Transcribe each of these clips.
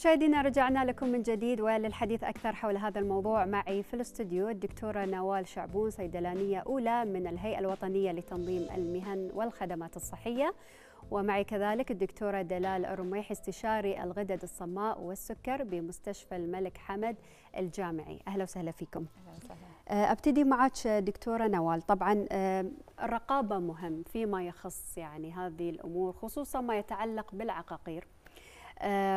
مشاهدينا رجعنا لكم من جديد وللحديث أكثر حول هذا الموضوع. معي في الاستوديو الدكتورة نوال شعبون صيدلانية أولى من الهيئة الوطنية لتنظيم المهن والخدمات الصحية. ومعي كذلك الدكتورة دلال الرميح استشاري الغدد الصماء والسكر بمستشفى الملك حمد الجامعي. أهلا وسهلا فيكم. أبتدي معك دكتورة نوال. طبعا الرقابة مهم فيما يخص يعني هذه الأمور خصوصا ما يتعلق بالعقاقير.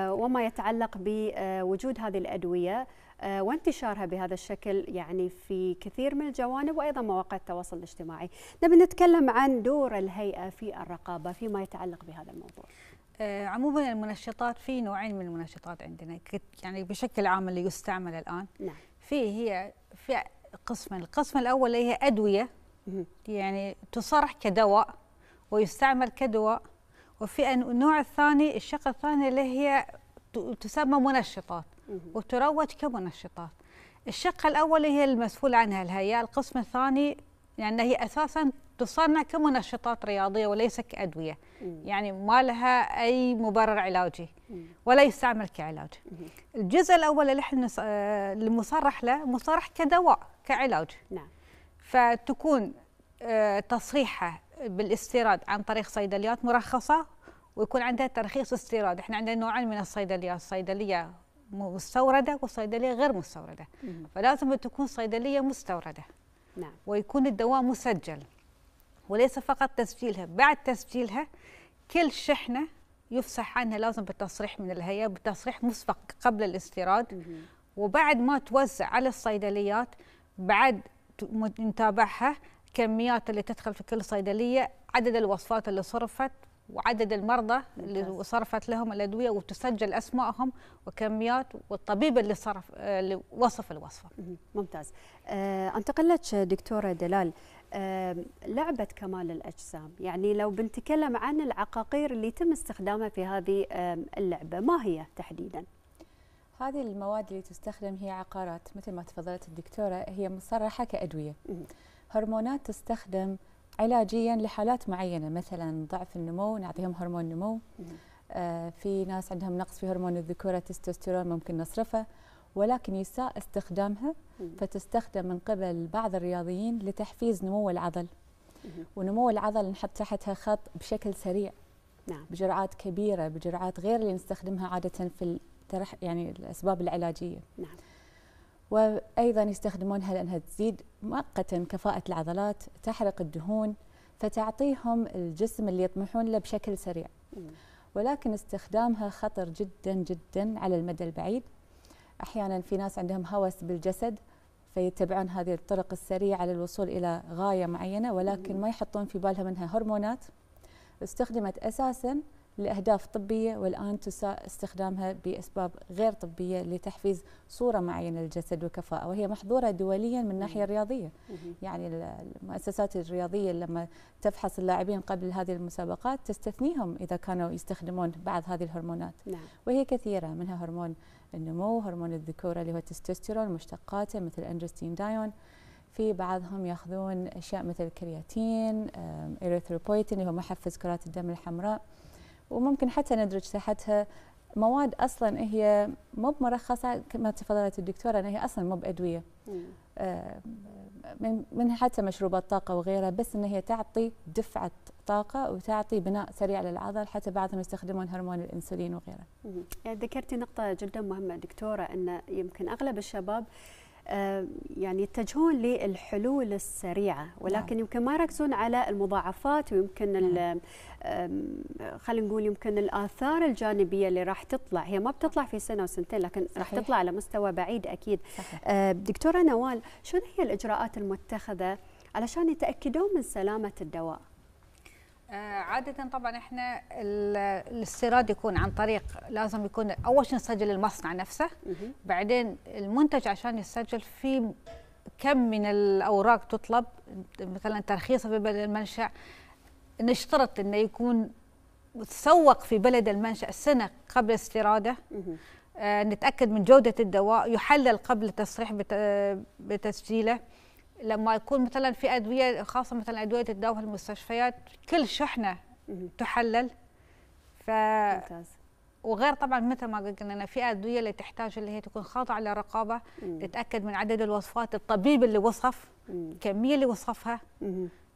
وما يتعلق بوجود هذه الأدوية وانتشارها بهذا الشكل يعني في كثير من الجوانب وأيضا مواقع التواصل الاجتماعي. نبي نتكلم عن دور الهيئة في الرقابة فيما يتعلق بهذا الموضوع. آه عموما المنشطات في نوعين من المنشطات عندنا يعني بشكل عام اللي يستعمل الآن. نعم. في هي في قسم القسم الأول اللي هي أدوية يعني تصرح كدواء ويستعمل كدواء وفي النوع الثاني الشق الثاني اللي هي تسمى منشطات وتروج كمنشطات. الشق الأول هي المسؤول عنها الهيئة. القسم الثاني يعني هي أساسا تصنع كمنشطات رياضية وليس كأدوية. يعني ما لها أي مبرر علاجي ولا يستعمل كعلاج. الجزء الأول اللي إحنا المصرح له مصرح كدواء كعلاج. نعم. فتكون تصريحه بالاستيراد عن طريق صيدليات مرخصة ويكون عندها ترخيص استيراد إحنا عندنا نوعين من الصيدليات صيدلية مستوردة وصيدلية غير مستوردة مم. فلازم تكون صيدلية مستوردة نعم. ويكون الدواء مسجل وليس فقط تسجيلها بعد تسجيلها كل شحنة يفصح عنها لازم بالتصريح من الهيئة بتصريح مسبق قبل الاستيراد مم. وبعد ما توزع على الصيدليات بعد نتابعها كميات اللي تدخل في كل صيدلية عدد الوصفات اللي صرفت وعدد المرضى اللي صرفت لهم الأدوية وتسجل أسمائهم وكميات والطبيب اللي صرف اللي وصف الوصفة. ممتاز. أه انتقل لك دكتورة دلال أه لعبه كمال الأجسام، يعني لو بنتكلم عن العقاقير اللي يتم استخدامها في هذه اللعبة، ما هي تحديدا؟ هذه المواد اللي تستخدم هي عقارات مثل ما تفضلت الدكتورة هي مصرحة كأدوية. هرمونات تستخدم علاجيا لحالات معينة مثلا ضعف النمو نعطيهم هرمون نمو. آه في ناس عندهم نقص في هرمون الذكورة تستوستيرون ممكن نصرفه ولكن يساء استخدامها فتستخدم من قبل بعض الرياضيين لتحفيز نمو العضل. ونمو العضل نحط تحتها خط بشكل سريع نعم. بجرعات كبيرة بجرعات غير اللي نستخدمها عادة في الترح يعني الأسباب العلاجية. نعم. وأيضا يستخدمونها لأنها تزيد مؤقتا كفاءة العضلات تحرق الدهون فتعطيهم الجسم اللي يطمحون له بشكل سريع. ولكن استخدامها خطر جدا جدا على المدى البعيد. أحيانا في ناس عندهم هوس بالجسد فيتبعون هذه الطرق السريعة للوصول إلى غاية معينة ولكن ما يحطون في بالهم إنها هرمونات. استخدمت أساسا لأهداف طبية والآن تساء استخدامها بأسباب غير طبية لتحفيز صورة معينة للجسد وكفاءة وهي محظورة دوليا من الناحية الرياضية. يعني المؤسسات الرياضية لما تفحص اللاعبين قبل هذه المسابقات تستثنيهم إذا كانوا يستخدمون بعض هذه الهرمونات. نعم. وهي كثيرة منها هرمون النمو هرمون الذكورة اللي هو التستوستيرون مشتقاته مثل اندروستين دايون في بعضهم يأخذون أشياء مثل الكرياتين اريثروبويتين اللي هو محفز كرات الدم الحمراء. وممكن حتى ندرج تحتها مواد أصلا هي مو بمرخصة كما تفضلت الدكتورة انها هي أصلا مو بأدوية. آه من منها حتى مشروبات طاقة وغيرها بس إن هي تعطي دفعة طاقة وتعطي بناء سريع للعضل حتى بعضهم يستخدمون هرمون الإنسولين وغيره. يعني ذكرتي نقطة جدا مهمة دكتورة إن يمكن أغلب الشباب يعني يتجهون للحلول السريعة ولكن نعم. يمكن ما يركزون على المضاعفات ويمكن نعم. خلينا نقول يمكن الآثار الجانبية اللي راح تطلع هي ما بتطلع في سنة وسنتين لكن صحيح. راح تطلع على مستوى بعيد أكيد صحيح. دكتورة نوال شنو هي الإجراءات المتخذة علشان يتأكدون من سلامة الدواء عادة طبعا إحنا الاستيراد يكون عن طريق لازم يكون أول شيء نسجل المصنع نفسه بعدين المنتج عشان يسجل في كم من الأوراق تطلب مثلا ترخيصه في بلد المنشأ نشترط إنه يكون تسوق في بلد المنشأ سنة قبل استيراده. آه نتأكد من جودة الدواء يحلل قبل التصريح بتسجيله. لما يكون مثلا في أدوية خاصة مثلا أدوية الدواء في المستشفيات كل شحنة تحلل. ف ممتاز. وغير طبعا مثل ما قلت لنا في أدوية اللي تحتاج اللي هي تكون خاضعه للرقابه تتأكد من عدد الوصفات الطبيب اللي وصف الكميه اللي وصفها.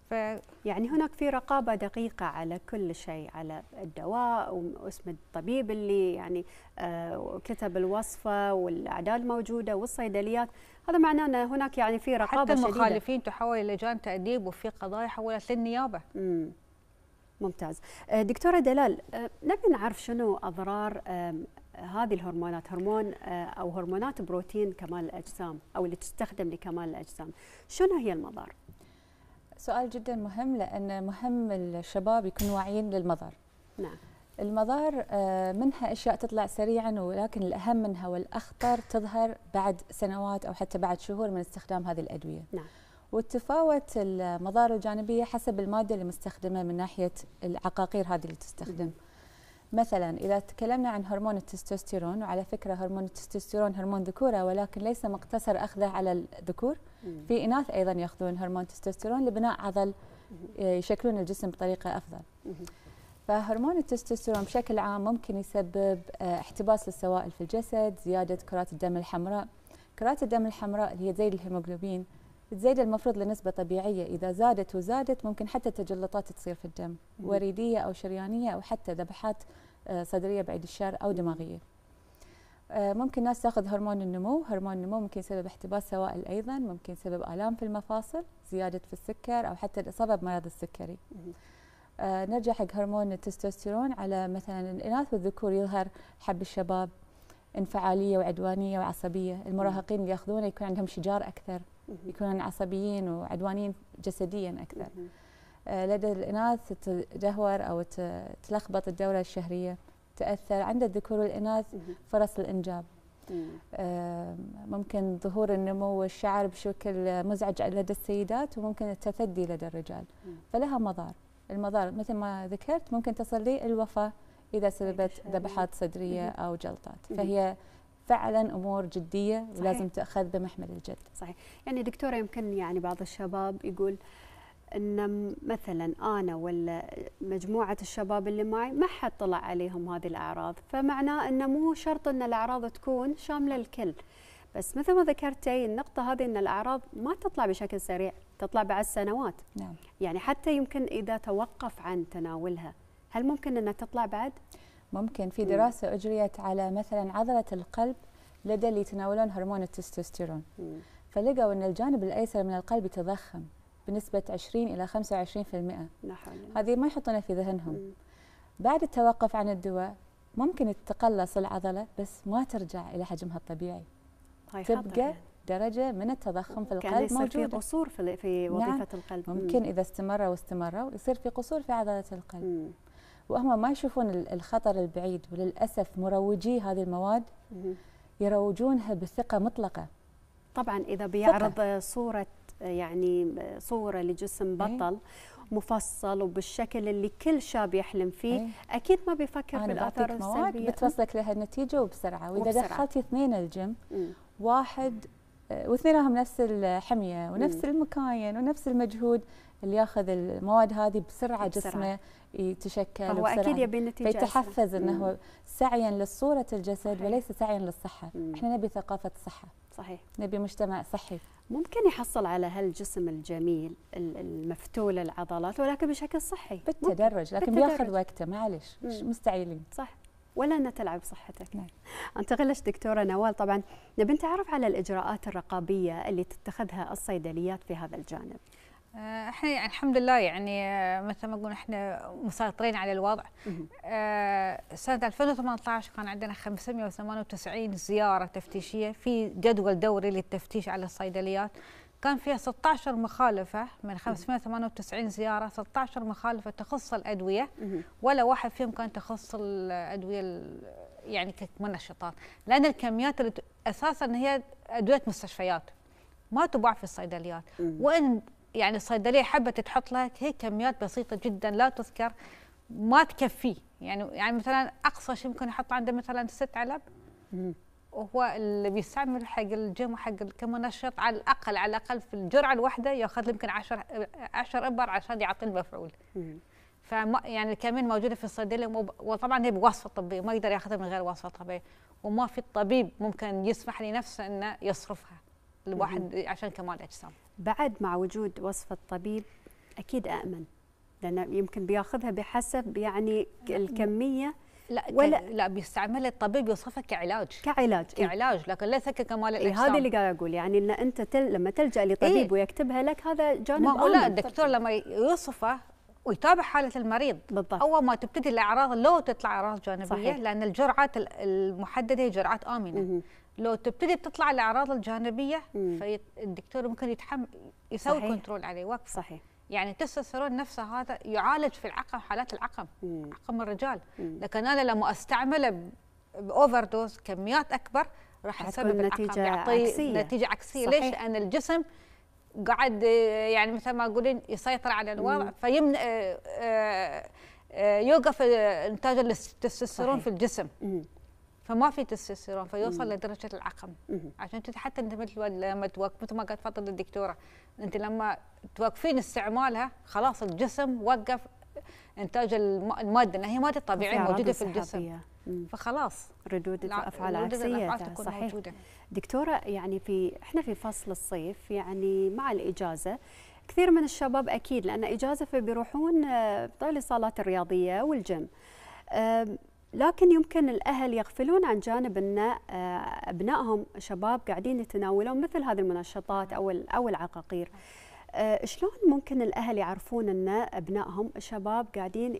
ف... يعني هناك في رقابة دقيقة على كل شيء على الدواء واسم الطبيب اللي يعني آه كتب الوصفة والأعداد موجودة والصيدليات. هذا معناه إن هناك يعني في رقابة حتى المخالفين تحول لجان تأديب وفي قضايا حولت للنيابه امم ممتاز. آه، دكتورة دلال آه، نبي نعرف شنو أضرار هذه الهرمونات هرمون أو هرمونات بروتين كمال الأجسام أو اللي تستخدم لكمال الأجسام. شنو هي المضار؟ سؤال جدا مهم لأن مهم الشباب يكونوا واعيين للمضار نعم. المضار منها أشياء تطلع سريعا ولكن الأهم منها والأخطر تظهر بعد سنوات أو حتى بعد شهور من استخدام هذه الأدوية. نعم. وتفاوت المضار الجانبية حسب المادة اللي مستخدمة من ناحية العقاقير هذه اللي تستخدم. مثلا إذا تكلمنا عن هرمون التستوستيرون وعلى فكرة هرمون التستوستيرون هرمون ذكورة ولكن ليس مقتصر أخذه على الذكور في إناث أيضا يأخذون هرمون التستوستيرون لبناء عضل يشكلون الجسم بطريقة أفضل. فهرمون التستوستيرون بشكل عام ممكن يسبب آه، احتباس للسوائل في الجسد، زيادة كرات الدم الحمراء. كرات الدم الحمراء اللي هي زي الهيموغلوبين تزيد المفروض لنسبة طبيعية إذا زادت وزادت ممكن حتى تجلطات تصير في الدم وريدية أو شريانية أو حتى ذبحات آه، صدرية بعيد الشر أو دماغية آه، ممكن ناس تاخذ هرمون النمو. هرمون النمو ممكن يسبب احتباس سوائل أيضا ممكن يسبب آلام في المفاصل زيادة في السكر أو حتى الإصابة بمرض السكري. آه نرجع حق هرمون التستوستيرون على مثلا الإناث والذكور. يظهر حب الشباب انفعالية وعدوانية وعصبية. المراهقين اللي ياخذونه يكون عندهم شجار أكثر يكونون عصبيين وعدوانيين جسديا أكثر. آه، لدى الإناث تدهور أو تلخبط الدورة الشهرية. تأثر عند الذكور والإناث فرص الإنجاب. ممكن ظهور النمو والشعر بشكل مزعج لدى السيدات وممكن التثدي لدى الرجال. فلها مضار. المضار مثل ما ذكرت ممكن تصل للوفاة إذا سببت ذبحات صدرية أو جلطات. فهي فعلا أمور جدية صحيح. ولازم تأخذ بمحمل الجد. صحيح، يعني دكتورة يمكن يعني بعض الشباب يقول إن مثلا أنا ولا مجموعة الشباب اللي معي ما حد طلع عليهم هذه الأعراض، فمعناه إنه مو شرط إن الأعراض تكون شاملة الكل. بس مثل ما ذكرتي النقطة هذه إن الأعراض ما تطلع بشكل سريع، تطلع بعد سنوات. نعم. يعني حتى يمكن إذا توقف عن تناولها، هل ممكن إنها تطلع بعد؟ ممكن في دراسة أجريت على مثلا عضلة القلب لدى اللي يتناولون هرمون التستوستيرون فلقوا أن الجانب الأيسر من القلب يتضخم بنسبة 20 إلى 25% هذه ما يحطونها في ذهنهم. بعد التوقف عن الدواء ممكن تتقلص العضلة بس ما ترجع إلى حجمها الطبيعي. تبقى يعني. درجة من التضخم في القلب موجودة في قصور في, في وظيفة نعم. القلب ممكن إذا استمر واستمر يصير في قصور في عضلة القلب. مم. وهم ما يشوفون الخطر البعيد وللأسف مروجي هذه المواد يروجونها بثقة مطلقة. طبعا إذا بيعرض. صورة يعني صورة لجسم إيه. بطل مفصل وبالشكل اللي كل شاب يحلم فيه أي. أكيد ما بيفكر في الاثار السلبية بتوصلك لها النتيجة وبسرعة وإذا وبسرعة. دخلتي اثنين الجيم واحد آه، واثنينهم نفس الحمية ونفس. المكاين ونفس المجهود اللي ياخذ المواد هذه بسرعة, بسرعة. جسمه يتشكل هو أكيد يبي النتيجه فيتحفز إنه سعيا لصورة الجسد صحيح. وليس سعيا للصحة. مم. إحنا نبي ثقافة صحة. صحيح. نبي مجتمع صحي. ممكن يحصل على هالجسم الجميل المفتول العضلات ولكن بشكل صحي. بالتدرج لكن بياخذ وقته معلش مستعيلين صح. ولا أن تلعب صحتك. نعم. انتقل لك دكتورة نوال. طبعا نبي نتعرف على الإجراءات الرقابية اللي تتخذها الصيدليات في هذا الجانب. إحنا يعني الحمد لله يعني آه، مثل ما قلنا إحنا مسيطرين على الوضع. آه، سنة 2018 كان عندنا 598 زيارة تفتيشية في جدول دوري للتفتيش على الصيدليات. كان فيها 16 مخالفة من 598 زيارة 16 مخالفة تخص الأدوية ولا واحد فيهم كان تخص الأدوية يعني كمنشطات. لأن الكميات اللي أساسا هي أدوية مستشفيات ما تباع في الصيدليات. وإن يعني الصيدليه حبت تحط لك هي كميات بسيطة جدا لا تذكر ما تكفيه يعني يعني مثلا أقصى شيء ممكن يحط عنده مثلا ست علب وهو اللي بيستعمل حق الجيم وحق كمنشط على الأقل على الأقل في الجرعة الواحدة يأخذ له يمكن 10 10 إبر عشان يعطي المفعول. ف يعني الكمين موجودة في الصيدلية وطبعا هي بوصفة طبية ما يقدر ياخذها من غير وصفة طبية. وما في الطبيب ممكن يسمح لنفسه إنه يصرفها. الواحد عشان كمال أجسام. بعد مع وجود وصفه طبيب أكيد آمن لأنه يمكن بياخذها بحسب يعني الكمية لا ولا لا بيستعمل الطبيب يوصفها كعلاج. كعلاج كعلاج لكن ليس ككمال الأجسام. هذا اللي قاعد أقول يعني إن أنت تل لما تلجأ لطبيب إيه؟ ويكتبها لك هذا جانب ما هو لا الدكتور لما يوصفه ويتابع حالة المريض بالضبط أول ما تبتدي الأعراض لو تطلع أعراض جانبية صحيح. لأن الجرعات المحددة هي جرعات آمنة مه. لو تبتدي تطلع الأعراض الجانبية فالدكتور ممكن يتحمل يسوي صحيح. control عليه وقف صحيح يعني التستوستيرون نفسه هذا يعالج في العقم حالات العقم مم. عقم الرجال مم. لكن أنا لما أستعمله ب overdose كميات أكبر راح أسبب نتيجة عكسية نتيجة عكسية صحيح. ليش؟ لأن الجسم قاعد يعني مثل ما تقولين يسيطر على الوضع فيمنع آه، آه، يوقف إنتاج التستوستيرون في الجسم مم. فما في تستوستيرون فيوصل مم. لدرجة العقم مم. عشان كذا حتى أنت مثل لما توقف مثل ما قالت فاطمه الدكتورة أنت لما توقفين استعمالها خلاص الجسم وقف إنتاج الماده هي ماده طبيعية موجودة في الجسم. فخلاص. ردود الأفعال عكسيه صحيح. موجودة. دكتورة يعني في إحنا في فصل الصيف يعني مع الإجازة كثير من الشباب أكيد لأن إجازة فبيروحون طيب الصالات الرياضية والجيم. لكن يمكن الأهل يغفلون عن جانب إن آه، أبنائهم شباب قاعدين يتناولون مثل هذه المنشطات أو أو العقاقير. آه، شلون ممكن الأهل يعرفون إن أبنائهم شباب قاعدين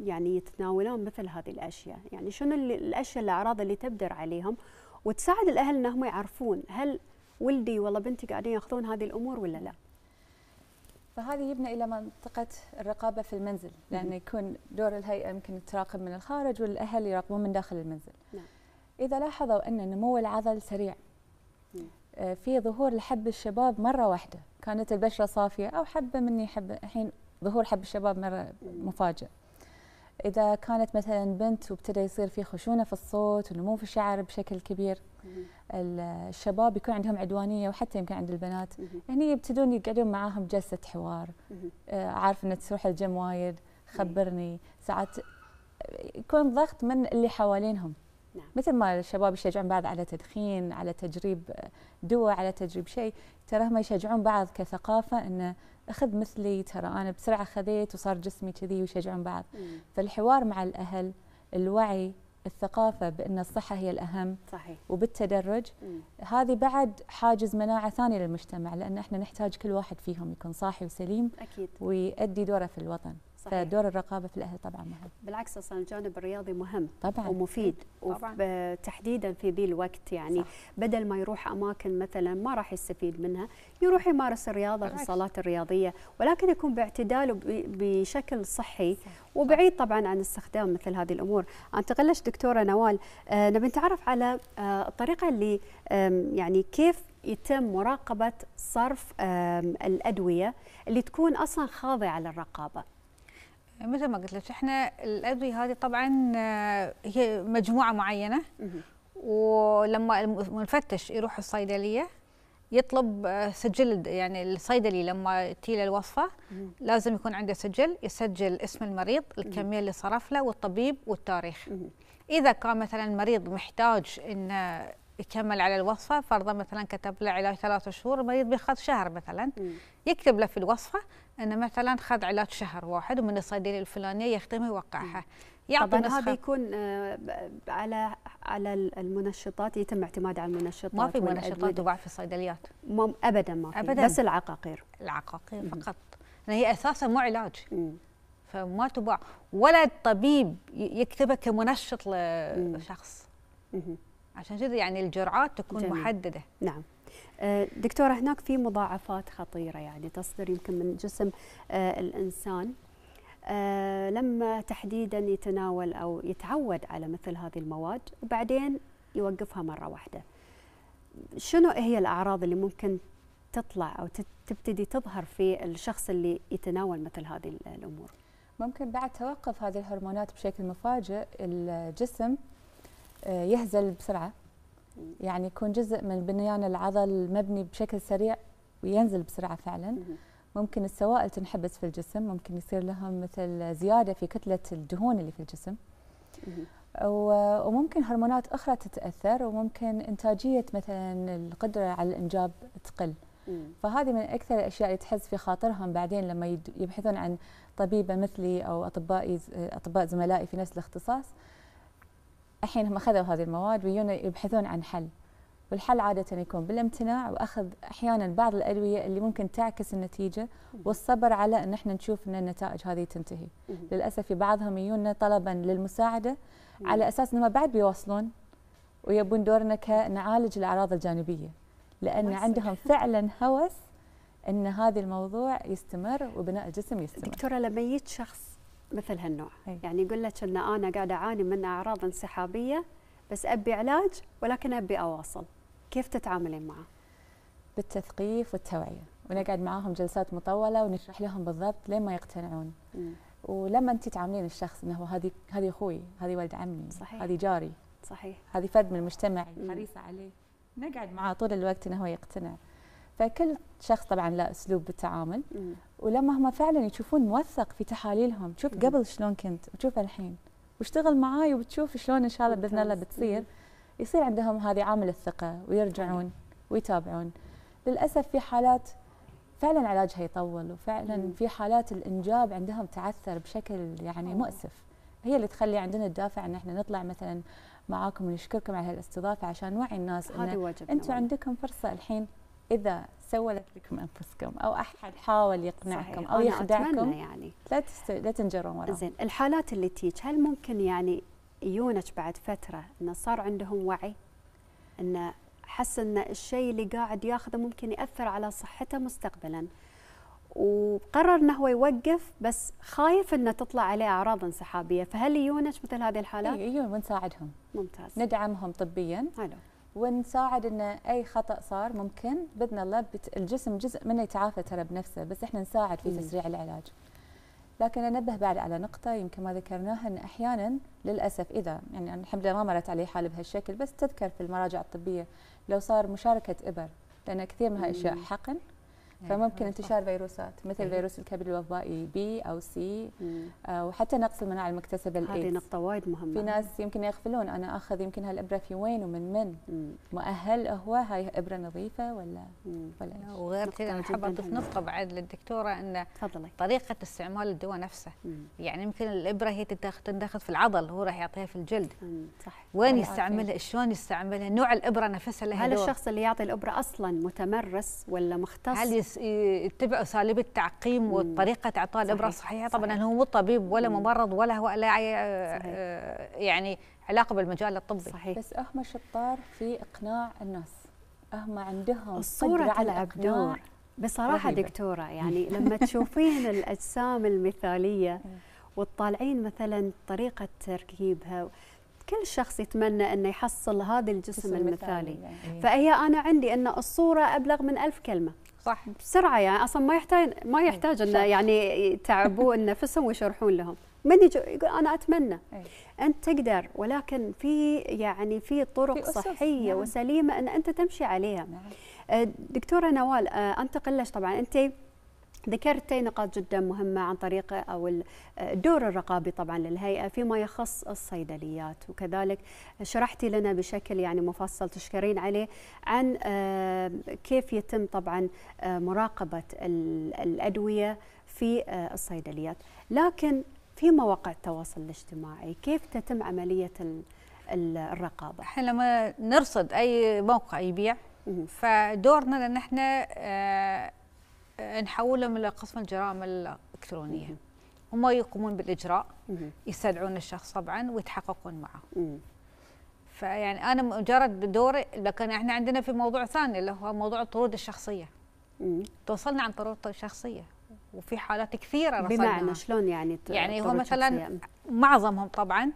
يعني يتناولون مثل هذه الأشياء؟ يعني شنو الأشياء الأعراض اللي تبدر عليهم وتساعد الأهل انهم يعرفون هل ولدي والله بنتي قاعدين يأخذون هذه الأمور ولا لا؟ فهذه يبنى إلى منطقة الرقابة في المنزل لأن يكون دور الهيئة يمكن تراقب من الخارج والأهل يراقبون من داخل المنزل. نعم. إذا لاحظوا أن نمو العضل سريع آه، في ظهور الحب الشباب مرة واحدة كانت البشرة صافية أو حبة مني حبة. الحين ظهور حب الشباب مرة مفاجئ. إذا كانت مثلا بنت وابتدى يصير في خشونة في الصوت ونمو في الشعر بشكل كبير الشباب يكون عندهم عدوانية وحتى يمكن عند البنات. هني يبتدون يقعدون معاهم جلسة حوار. آه عارف إنك تروح الجيم وايد خبرني. ساعات يكون ضغط من اللي حوالينهم. نعم. مثل ما الشباب يشجعون بعض على تدخين على تجريب دواء على تجريب شيء ترى هم يشجعون بعض كثقافة انه أخذ مثلي ترى أنا بسرعة خذيت وصار جسمي كذي ويشجعون بعض مم. فالحوار مع الأهل الوعي الثقافة بأن الصحة هي الأهم صحيح وبالتدرج مم. هذه بعد حاجز مناعة ثاني للمجتمع لأن إحنا نحتاج كل واحد فيهم يكون صاحي وسليم أكيد ويؤدي دوره في الوطن صحيح. فدور الرقابة في الاهل طبعا مهم بالعكس أصلا الجانب الرياضي مهم طبعا ومفيد طبعا. تحديدا في ذي الوقت يعني صح. بدل ما يروح أماكن مثلا ما راح يستفيد منها يروح يمارس الرياضة في الصالات الرياضية ولكن يكون باعتدال بشكل صحي صح. وبعيد طبعا عن استخدام مثل هذه الأمور انتقل لك دكتورة نوال آه نبي نتعرف على آه الطريقة اللي يعني كيف يتم مراقبة صرف الأدوية اللي تكون أصلا خاضعة للرقابة مثل ما قلت لك إحنا الأدوية هذه طبعا آه، هي مجموعة معينة. ولما المفتش يروح الصيدلية يطلب آه، سجل يعني الصيدلي لما تجي الوصفة لازم يكون عنده سجل يسجل اسم المريض الكمية اللي صرف له والطبيب والتاريخ. إذا كان مثلا المريض محتاج إنه يكمل على الوصفة فرضا مثلا كتب له علاج ثلاثة شهور المريض بياخذ شهر مثلا. يكتب له في الوصفة انه مثلا خذ علاج شهر واحد ومن الصيدليه الفلانية يختمها ويوقعها. طبعا هذا يكون آه، على على المنشطات يتم اعتماد على المنشطات ما في منشطات تباع في الصيدليات. ابدا ما في أبداً. بس العقاقير. العقاقير مم. فقط. هي أساسا مو علاج. مم. فما تباع. ولا الطبيب يكتبها كمنشط لشخص مم. عشان كذا يعني الجرعات تكون جميل. محددة. نعم. آه، دكتورة هناك في مضاعفات خطيرة يعني تصدر يمكن من جسم آه، الإنسان. آه، لما تحديدا يتناول أو يتعود على مثل هذه المواد وبعدين يوقفها مرة واحدة. شنو هي الأعراض اللي ممكن تطلع أو تبتدي تظهر في الشخص اللي يتناول مثل هذه الأمور؟ ممكن بعد توقف هذه الهرمونات بشكل مفاجئ الجسم يهزل بسرعة. يعني يكون جزء من بنيان العضل مبني بشكل سريع وينزل بسرعة فعلا. ممكن السوائل تنحبس في الجسم ممكن يصير لهم مثل زيادة في كتلة الدهون اللي في الجسم. وممكن هرمونات أخرى تتأثر وممكن إنتاجية مثلا القدرة على الإنجاب تقل. فهذه من أكثر الأشياء اللي تحز في خاطرهم بعدين لما يبحثون عن طبيبة مثلي أو اطباء أطباء زملائي في نفس الاختصاص. الحين هم أخذوا هذه المواد ويونا يبحثون عن حل. والحل عادة يكون بالامتناع وأخذ أحيانا بعض الأدوية اللي ممكن تعكس النتيجة والصبر على أن إحنا نشوف أن النتائج هذه تنتهي. للأسف في بعضهم يجونا طلبا للمساعدة على أساس أنهم بعد بيواصلون ويبون دورنا كنعالج الأعراض الجانبية. لأن عندهم فعلا هوس أن هذا الموضوع يستمر وبناء الجسم يستمر. دكتورة لما يجي شخص مثل هالنوع. هي. يعني يقول لك أن أنا قاعدة أعاني من أعراض انسحابية بس أبي علاج ولكن أبي أواصل. كيف تتعاملين معه؟ بالتثقيف والتوعية. ونقعد معاهم جلسات مطولة ونشرح لهم بالضبط لين ما يقتنعون. م. ولما أنت تعاملين الشخص إنه هذه هذه أخوي هذه ولد عمي صحيح. هذه جاري صحيح. هذه فرد من المجتمع حريصه عليه نقعد معاه طول الوقت إنه هو يقتنع. فكل شخص طبعا له أسلوب بالتعامل. ولما هم فعلا يشوفون موثق في تحاليلهم. تشوف قبل شلون كنت وتشوف الحين. واشتغل معاي وبتشوف شلون إن شاء الله بإذن الله بتصير. يصير عندهم هذه عامل الثقة ويرجعون ويتابعون. للأسف في حالات فعلا علاجها يطول وفعلا في حالات الإنجاب عندهم تعثر بشكل يعني مؤسف. هي اللي تخلي عندنا الدافع إن إحنا نطلع مثلا معاكم ونشكركم على هالإستضافة عشان نوعي الناس ان أنتم عندكم فرصة الحين إذا سولت لكم أنفسكم أو أحد حاول يقنعكم صحيح. أو يخدعكم يعني. لا تست... لا تنجرون وراه زين الحالات اللي تيج هل ممكن يعني يونج بعد فترة انه صار عندهم وعي؟ انه حس إن الشيء اللي قاعد ياخذه ممكن يأثر على صحته مستقبلا. وقرر انه هو يوقف بس خايف انه تطلع عليه أعراض انسحابية. فهل يونج مثل هذه الحالات؟ أيوه ونساعدهم. ممتاز. ندعمهم طبيا. حلو. ونساعد إن أي خطأ صار ممكن بإذن الله الجسم جزء منه يتعافى ترى بنفسه بس إحنا نساعد في تسريع العلاج. لكن أنبه بعد على نقطة يمكن ما ذكرناها إن أحيانا للأسف إذا يعني الحمد لله ما مرت علي حاله بهالشكل بس تذكر في المراجع الطبية لو صار مشاركة إبر لأن كثير من هالاشياء حقن. فممكن انتشار فيروسات مثل فيروس الكبد الوبائي B أو C آه وحتى نقص المناعة المكتسبة الايدز هذه نقطة وايد مهمة. في ناس يمكن يغفلون أنا آخذ يمكن هالإبرة في وين ومن من. مؤهل هو هاي إبرة نظيفة ولا مم. ولا وغير كذا أنا حابه أضيف نقطة بعد للدكتورة إن تفضلي. طريقة استعمال الدواء نفسه. مم. يعني يمكن الإبرة هي تنتاخذ في العضل هو راح يعطيها في الجلد. مم. صح. وين يستعملها شلون يستعملها نوع الإبرة نفسها هل الشخص اللي يعطي الإبرة أصلا متمرس ولا مختص؟ هل يتبع أساليب التعقيم وطريقة إعطاء الابره الصحيحه طبعا هو مو طبيب ولا ممرض ولا هو لا آه، يعني علاقة بالمجال الطبي. صحيح. بس هم شطار في إقناع الناس. هم عندهم الصورة تلعب دور. بصراحة رهيبة. دكتورة يعني لما تشوفين الأجسام المثالية وتطالعين مثلا طريقة تركيبها كل شخص يتمنى إنه يحصل هذا الجسم المثالي يعني. فهي أنا عندي إن الصورة أبلغ من ألف كلمة. صح بسرعة يعني أصلا ما يحتاج ما إيه، يحتاج إنه يعني يتعبون نفسهم ويشرحون لهم من يجي يقول أنا أتمنى أي. أنت تقدر ولكن في يعني في طرق في صحية نعم. وسليمة إن أنت تمشي عليها نعم. آه، دكتورة نوال آه، أنتقل لك طبعا أنت ذكرتي نقاط جدا مهمة عن طريق أو الدور الرقابي طبعا للهيئة فيما يخص الصيدليات. وكذلك شرحتي لنا بشكل يعني مفصل تشكرين عليه عن آه، كيف يتم طبعا آه، مراقبة الأدوية في آه، الصيدليات. لكن في مواقع التواصل الاجتماعي كيف تتم عملية الرقابة؟ إحنا لما نرصد أي موقع يبيع فدورنا إن إحنا نحولهم إلى قسم الجرائم الإلكترونية. هم يقومون بالإجراء يستدعون الشخص طبعا ويتحققون معه. فيعني أنا مجرد دوري لكن إحنا عندنا في موضوع ثاني اللي هو موضوع الطرود الشخصية. توصلنا عن طرود الشخصية وفي حالات كثيرة رصدناها. بمعنى شلون يعني يعني هو مثلا معظمهم طبعا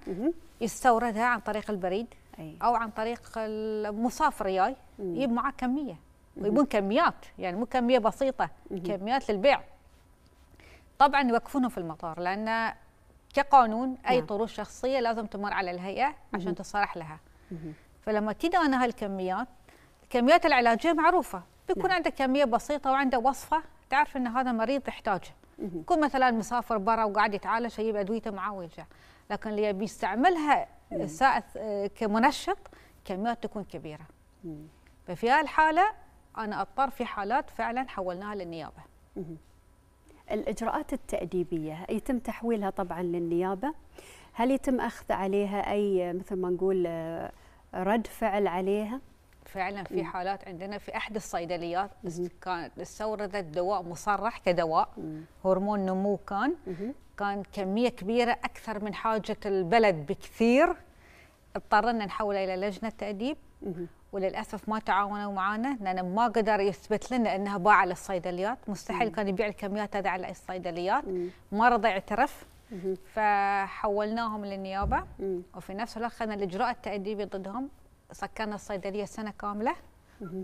يستوردها عن طريق البريد أي. أو عن طريق المسافر جاي يجيب معاه كمية. ويبون كميات يعني مو كمية بسيطة كميات للبيع. طبعا يوقفونه في المطار لأن كقانون أي نعم. طرود شخصية لازم تمر على الهيئة عشان تصرح لها. فلما تدعى هالكميات الكميات العلاجية معروفة. بيكون نعم. عندك كمية بسيطة وعنده وصفة تعرف إن هذا مريض يحتاجه. يكون مثلا مسافر برا وقاعد يتعالج يجيب ادويته معاه ويرجع. لكن اللي يبي يستعملها ساعة كمنشط كميات تكون كبيرة. ففي هالحالة أنا أضطر في حالات فعلا حولناها للنيابة. الإجراءات التأديبية يتم تحويلها طبعا للنيابة؟ هل يتم أخذ عليها أي مثل ما نقول رد فعل عليها؟ فعلا في حالات عندنا في أحد الصيدليات كانت استوردت دواء مصرح كدواء هرمون نمو كان. كان كمية كبيرة أكثر من حاجة البلد بكثير. اضطرينا نحوله إلى لجنة تأديب. وللأسف ما تعاونوا معنا لأن ما قدر يثبت لنا إنها باع للصيدليات. مستحيل كان يبيع الكميات هذه على الصيدليات. ما رضى يعترف. فحولناهم للنيابة. وفي نفس الوقت اخذنا الإجراء التأديبي ضدهم. سكرنا الصيدلية سنة كاملة.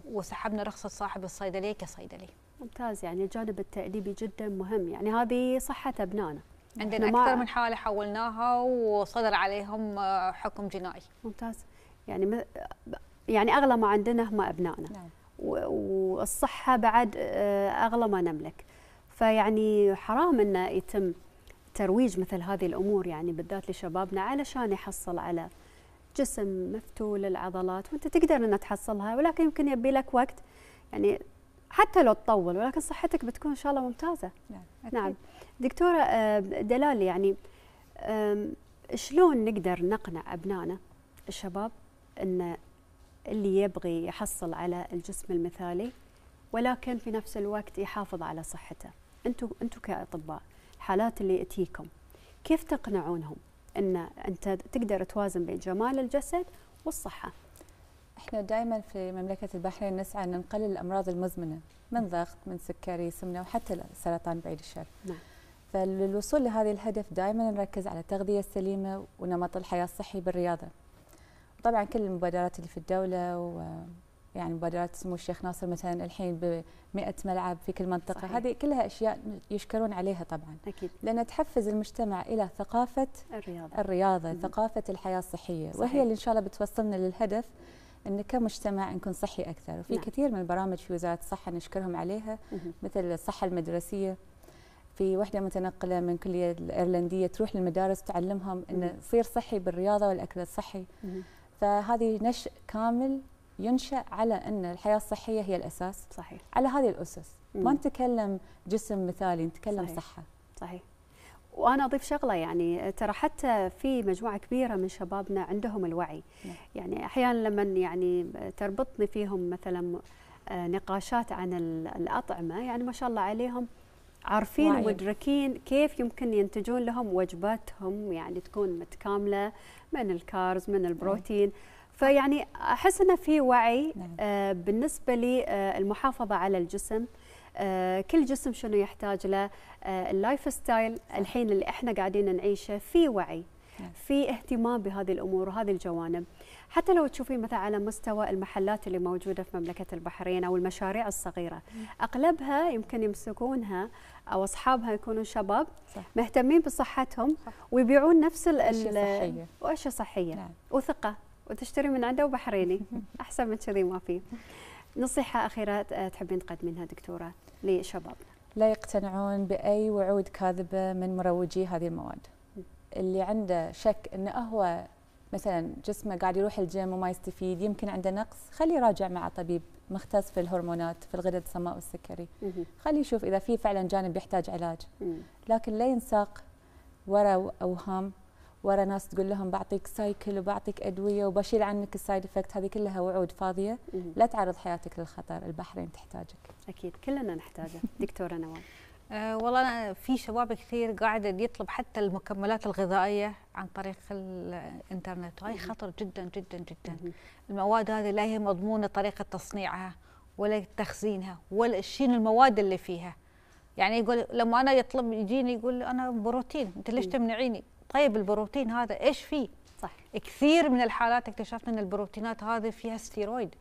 وسحبنا رخصة صاحب الصيدلية كصيدلي. ممتاز يعني الجانب التأديبي جدا مهم. يعني هذه صحة أبنائنا. عندنا أكثر من حالة حولناها وصدر عليهم حكم جنائي. ممتاز. يعني يعني أغلى ما عندنا هم أبنائنا نعم. والصحة بعد آه، أغلى ما نملك فيعني حرام أنه يتم ترويج مثل هذه الأمور يعني بالذات لشبابنا علشان يحصل على جسم مفتول العضلات وأنت تقدر انك تحصلها ولكن يمكن يبي لك وقت يعني حتى لو تطول ولكن صحتك بتكون إن شاء الله ممتازة نعم, نعم. دكتورة آه، دلال يعني شلون نقدر نقنع أبنائنا الشباب إن اللي يبغي يحصل على الجسم المثالي ولكن في نفس الوقت يحافظ على صحته. أنتم أنتم كأطباء الحالات اللي تجيكم كيف تقنعونهم إن أنت تقدر توازن بين جمال الجسد والصحة؟ إحنا دائما في مملكة البحرين نسعى إن نقلل الأمراض المزمنة من ضغط من سكري سمنة وحتى السرطان بعيد الشر. نعم. فللوصول لهذا الهدف دائما نركز على التغذية السليمة ونمط الحياة الصحي بالرياضة. طبعا كل المبادرات اللي في الدولة و يعني مبادرات سمو الشيخ ناصر مثلا الحين ب 100 ملعب في كل منطقة صحيح. هذه كلها أشياء يشكرون عليها طبعا أكيد لأن تحفز المجتمع إلى ثقافة الرياضة الرياضة مم. ثقافة الحياة الصحية صحيح. وهي اللي إن شاء الله بتوصلنا للهدف إن كمجتمع نكون صحي أكثر وفي نعم. كثير من البرامج في وزارة الصحة نشكرهم عليها مم. مثل الصحة المدرسية في وحدة متنقلة من كلية الإيرلندية تروح للمدارس تعلمهم انه يصير صحي بالرياضة والأكل الصحي مم. فهذه نشء كامل ينشأ على أن الحياة الصحية هي الأساس صحيح على هذه الأسس مم. ما نتكلم جسم مثالي نتكلم صحيح. صحة صحيح وأنا أضيف شغلة يعني ترى حتى في مجموعة كبيرة من شبابنا عندهم الوعي نعم. يعني أحيانا لما يعني تربطني فيهم مثلا آه، نقاشات عن الأطعمة يعني ما شاء الله عليهم عارفين ومدركين كيف يمكن ينتجون لهم وجباتهم يعني تكون متكاملة من ال carbs من البروتين. فيعني أحس إنه في وعي نعم. آه بالنسبة للمحافظه على الجسم. آه كل جسم شنو يحتاج له آه ال lifestyle الحين اللي إحنا قاعدين نعيشه في وعي نعم. في اهتمام بهذه الأمور وهذه الجوانب. حتى لو تشوفين مثلا على مستوى المحلات اللي موجودة في مملكة البحرين أو المشاريع الصغيرة أغلبها يمكن يمسكونها أو أصحابها يكونوا شباب صح. مهتمين بصحتهم صح. ويبيعون نفس الاشياء وأشياء صحية. نعم. وثقة. وتشتري من عنده وبحريني. أحسن من كذي ما في نصيحة أخيرة تحبين تقدمينها دكتورة لشبابنا لا يقتنعون بأي وعود كاذبة من مروجي هذه المواد. اللي عنده شك انه هو مثلا جسمه قاعد يروح الجيم وما يستفيد يمكن عنده نقص خليه يراجع مع طبيب مختص في الهرمونات في الغدد الصماء والسكري. خليه يشوف إذا في فعلا جانب يحتاج علاج. لكن لا ينساق وراء أوهام ورا ناس تقول لهم بعطيك cycle وبعطيك أدوية وبشيل عنك ال side effect هذه كلها وعود فاضية. لا تعرض حياتك للخطر البحرين تحتاجك. أكيد كلنا نحتاجه. دكتورة نوال. أه والله أنا في شباب كثير قاعد يطلب حتى المكملات الغذائية عن طريق الإنترنت وهي خطر جدا جدا جدا. المواد هذه لا هي مضمونة طريقة تصنيعها ولا تخزينها ولا شنو المواد اللي فيها. يعني يقول لما أنا يطلب يجيني يقول أنا بروتين أنت ليش تمنعيني؟ طيب البروتين هذا إيش فيه؟ صح. كثير من الحالات اكتشفنا إن البروتينات هذه فيها ستيرويد.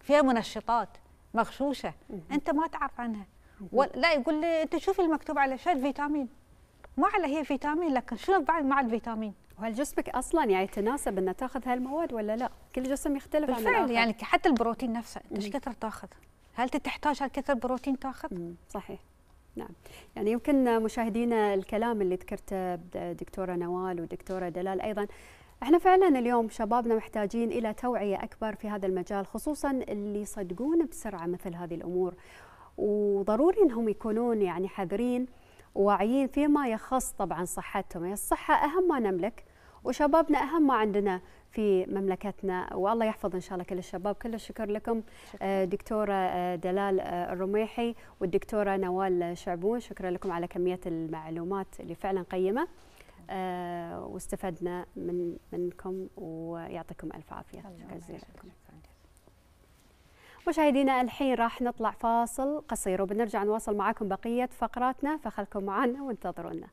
فيها منشطات مغشوشة. أنت ما تعرف عنها. لا يقول لي أنت شوفي المكتوب على شد فيتامين. ما على هي فيتامين لكن شنو بعد مع الفيتامين؟ وهل جسمك أصلا يعني يتناسب إنه تأخذ هالمواد ولا لا؟ كل جسم يختلف بالفعل عن يعني حتى البروتين نفسه انت إيش كثر تأخذ؟ هل تحتاج هالكثر بروتين تأخذ؟ صحيح. نعم. يعني يمكن مشاهدينا الكلام اللي ذكرته دكتورة نوال ودكتورة دلال أيضا إحنا فعلا اليوم شبابنا محتاجين إلى توعية أكبر في هذا المجال خصوصا اللي يصدقون بسرعة مثل هذه الأمور. وضروري إنهم يكونون يعني حذرين وواعيين فيما يخص طبعا صحتهم. الصحة أهم ما نملك وشبابنا أهم ما عندنا في مملكتنا. والله يحفظ إن شاء الله كل الشباب. كل الشكر لكم شكرا. دكتورة آه، دلال آه، الرميحي والدكتورة نوال شعبون. شكرا لكم على كمية المعلومات اللي فعلا قيمة آه، واستفدنا من منكم ويعطيكم ألف عافية. شكرا. جزيلا لكم. مشاهدينا الحين راح نطلع فاصل قصير وبنرجع نواصل معكم بقية فقراتنا فخلكم معنا وانتظرونا.